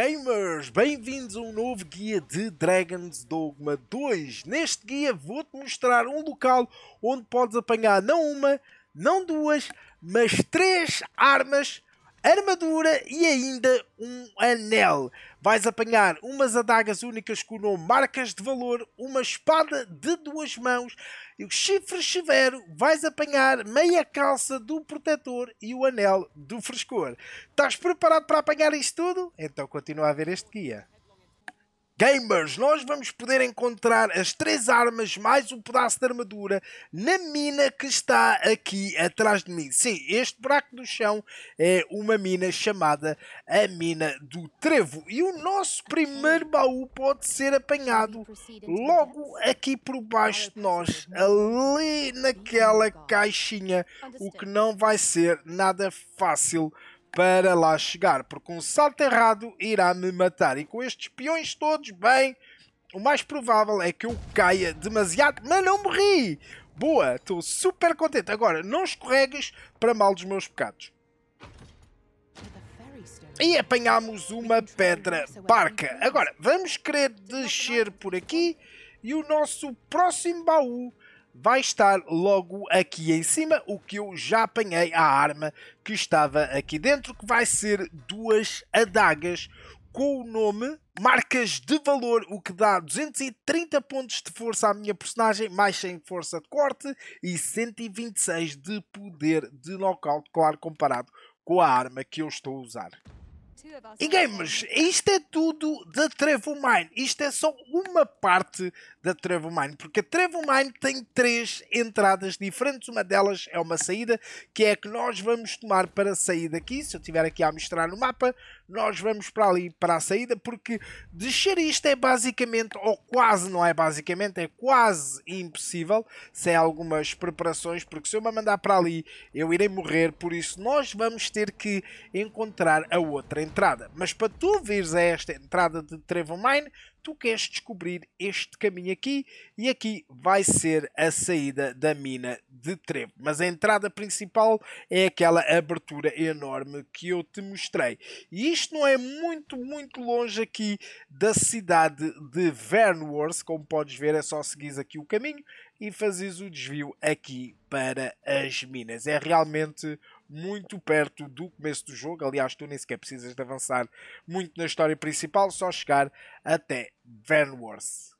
gamers! Bem-vindos a um novo guia de Dragon's Dogma 2. Neste guia vou-te mostrar um local onde podes apanhar não uma, não duas, mas três armas, armadura e ainda um anel. Vais apanhar umas adagas únicas com o nome Marcas de Valor, uma espada de duas mãos, e o chifre severo, vais apanhar meia calça do protetor e o anel do frescor. Estás preparado para apanhar isto tudo? Então continua a ver este guia. Gamers, nós vamos poder encontrar as três armas mais um pedaço de armadura na mina que está aqui atrás de mim. Sim, este buraco do chão é uma mina chamada a Mina do Trevo. E o nosso primeiro baú pode ser apanhado logo aqui por baixo de nós, ali naquela caixinha, o que não vai ser nada fácil para lá chegar, porque um salto errado irá me matar. E com estes peões todos, bem, o mais provável é que eu caia demasiado, mas não morri. Boa, estou super contente. Agora, não escorregues para mal dos meus pecados. E apanhamos uma pedra barca. Agora, vamos querer descer por aqui e o nosso próximo baú vai estar logo aqui em cima, o que eu já apanhei a arma que estava aqui dentro, que vai ser duas adagas com o nome Marcas de Valor, o que dá 230 pontos de força à minha personagem, mais 100 força de corte e 126 de poder de knockout, claro, comparado com a arma que eu estou a usar. E gamers, isto é tudo da Trevo Mine. Isto é só uma parte da Trevo Mine, porque a Trevo Mine tem três entradas diferentes. Uma delas é uma saída, que é a que nós vamos tomar para sair daqui. Se eu estiver aqui a mostrar no mapa, nós vamos para ali para a saída, porque descer isto é basicamente, ou quase não é basicamente, é quase impossível, sem algumas preparações, porque se eu me mandar para ali, eu irei morrer. Por isso, nós vamos ter que encontrar a outra entrada. Mas para tu vires a esta entrada de Trevo Mine, tu queres descobrir este caminho aqui e aqui vai ser a saída da mina de Trevo. Mas a entrada principal é aquela abertura enorme que eu te mostrei. E isto não é muito, muito longe aqui da cidade de Vernworth. Como podes ver, é só seguir aqui o caminho e fazes o desvio aqui para as minas. É realmente muito perto do começo do jogo. Aliás, tu nem sequer precisas de avançar muito na história principal, só chegar até Vanworth.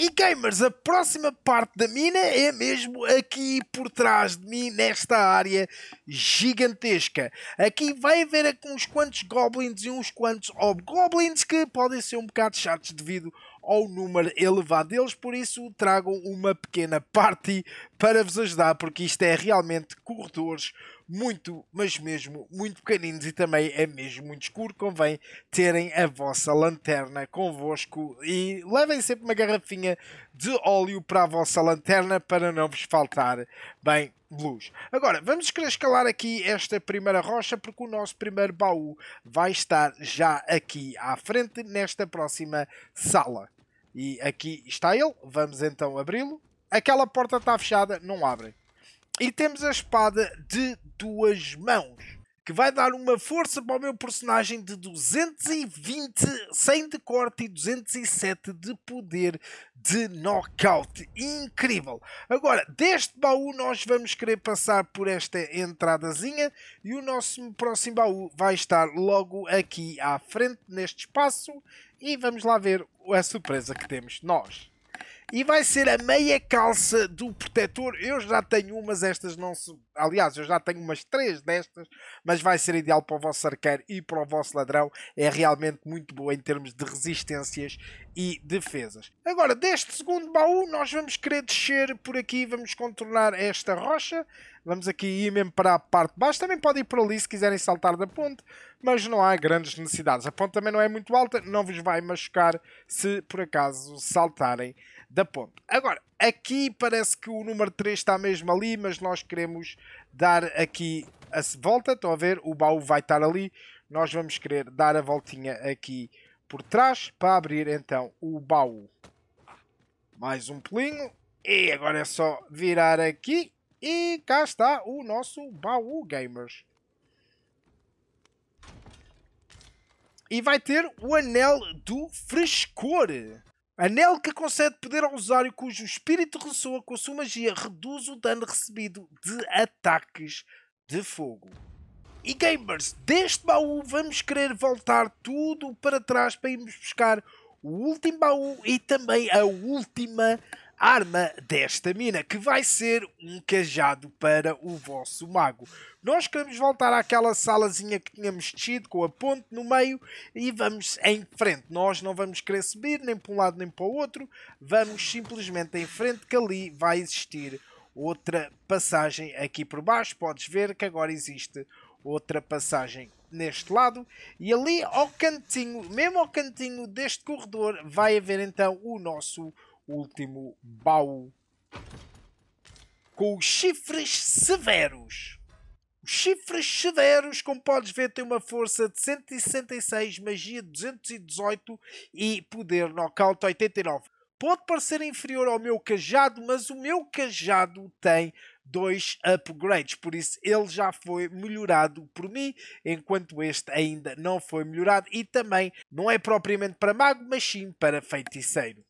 E gamers, a próxima parte da mina é mesmo aqui por trás de mim, nesta área gigantesca. Aqui vai haver uns quantos goblins e uns quantos hobgoblins que podem ser um bocado chatos devido ao número elevado deles, por isso tragam uma pequena party para vos ajudar, porque isto é realmente corredores muito, mas mesmo muito pequeninos e também é mesmo muito escuro. Convém terem a vossa lanterna convosco e levem sempre uma garrafinha de óleo para a vossa lanterna para não vos faltar bem luz. Agora, vamos querer escalar aqui esta primeira rocha porque o nosso primeiro baú vai estar já aqui à frente nesta próxima sala. E aqui está ele. Vamos então abri-lo. Aquela porta está fechada, não abre. E temos a espada de duas mãos. Que vai dar uma força para o meu personagem de 220, 100 de corte e 207 de poder de knockout. Incrível! Agora, deste baú nós vamos querer passar por esta entradazinha e o nosso próximo baú vai estar logo aqui à frente, neste espaço. E vamos lá ver a surpresa que temos nós. E vai ser a meia calça do protetor. Eu já tenho umas, estas não se. Aliás, eu já tenho umas três destas, mas vai ser ideal para o vosso arqueiro e para o vosso ladrão. É realmente muito boa em termos de resistências e defesas. Agora, deste segundo baú, nós vamos querer descer por aqui, vamos contornar esta rocha. Vamos aqui ir mesmo para a parte de baixo. Também pode ir por ali se quiserem saltar da ponte, mas não há grandes necessidades. A ponte também não é muito alta, não vos vai machucar se por acaso saltarem da ponte. Agora, aqui parece que o número 3 está mesmo ali, mas nós queremos dar aqui a volta. Estão a ver? O baú vai estar ali. Nós vamos querer dar a voltinha aqui por trás para abrir então o baú. Mais um pelinho. E agora é só virar aqui. E cá está o nosso baú, gamers. E vai ter o Anel do Frescor. Anel que concede poder ao usuário cujo espírito ressoa com a sua magia reduz o dano recebido de ataques de fogo. E gamers, deste baú vamos querer voltar tudo para trás para irmos buscar o último baú e também a última arma desta mina, que vai ser um cajado para o vosso mago. Nós queremos voltar àquela salazinha que tínhamos descido, com a ponte no meio, e vamos em frente. Nós não vamos querer subir nem para um lado nem para o outro, vamos simplesmente em frente, que ali vai existir outra passagem aqui por baixo. Podes ver que agora existe outra passagem neste lado e ali ao cantinho, mesmo ao cantinho deste corredor, vai haver então o nosso último baú com os chifres severos. Os chifres severos, como podes ver, têm uma força de 166, magia 218 e poder knockout 89. Pode parecer inferior ao meu cajado, mas o meu cajado tem dois upgrades, por isso ele já foi melhorado por mim, enquanto este ainda não foi melhorado e também não é propriamente para mago, mas sim para feiticeiro.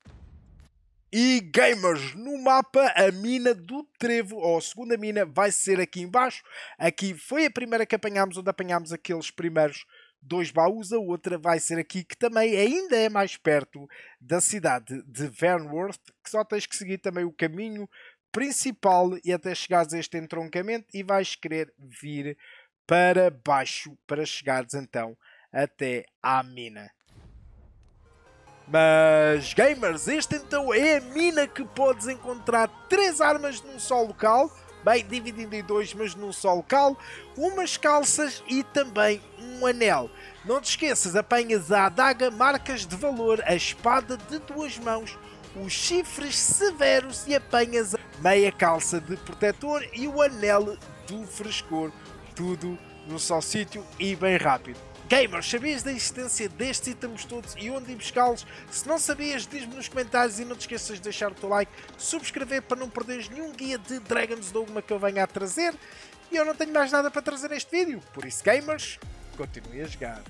E gamers, no mapa a mina do trevo, ou a segunda mina, vai ser aqui embaixo. Aqui foi a primeira que apanhámos, onde apanhámos aqueles primeiros dois baús. A outra vai ser aqui, que também ainda é mais perto da cidade de Vernworth, que só tens que seguir também o caminho principal e até chegares a este entroncamento e vais querer vir para baixo para chegares então até à mina. Mas gamers, este então é a mina que podes encontrar três armas num só local, bem dividindo em dois, mas num só local, umas calças e também um anel. Não te esqueças, apanhas a adaga, marcas de valor, a espada de duas mãos, os chifres severos e apanhas a meia calça de protetor e o anel do frescor, tudo num só sítio e bem rápido. Gamers, sabias da existência destes itens todos e onde ir buscá-los? Se não sabias, diz-me nos comentários e não te esqueças de deixar o teu like, subscrever para não perderes nenhum guia de Dragon's Dogma que eu venha a trazer. E eu não tenho mais nada para trazer neste vídeo, por isso gamers, continue a jogar.